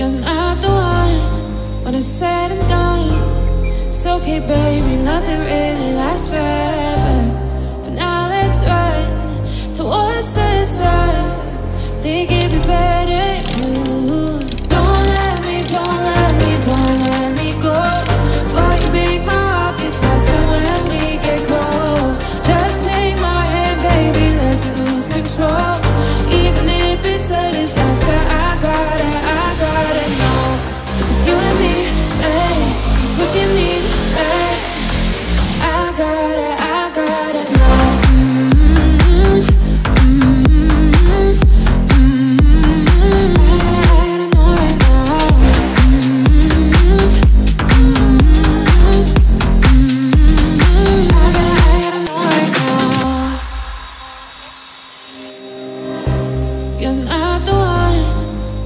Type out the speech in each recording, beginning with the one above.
You're not the one when it's said and done. It's okay, baby, nothing really lasts forever.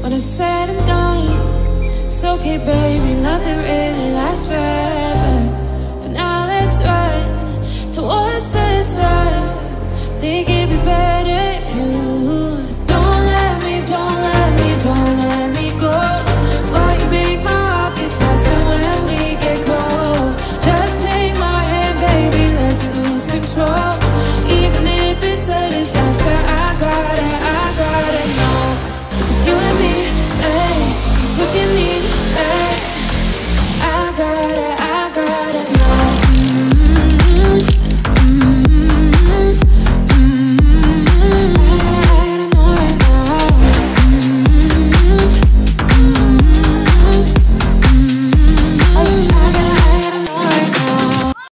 When it's said and done, it's okay, baby, nothing really lasts forever.